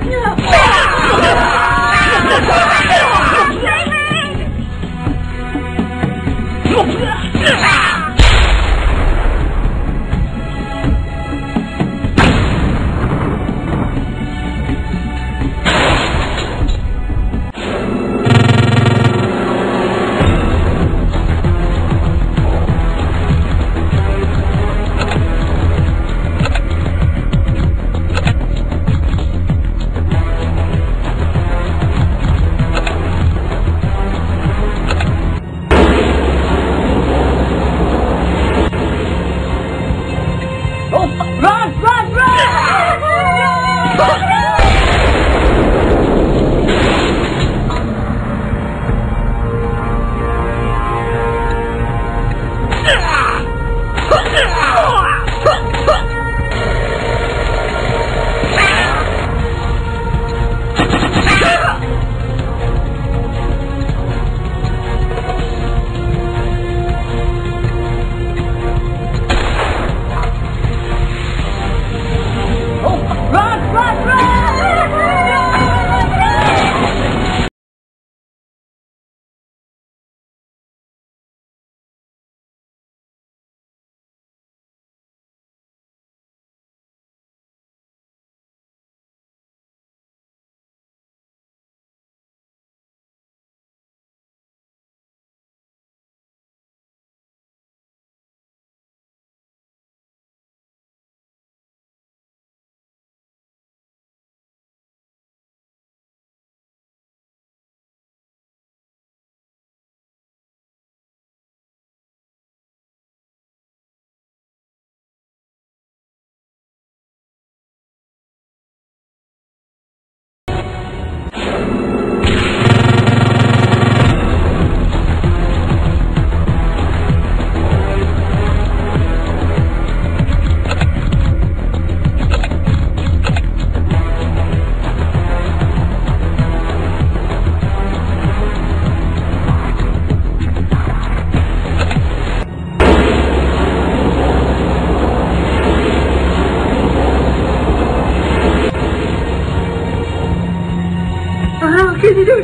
Não! 你就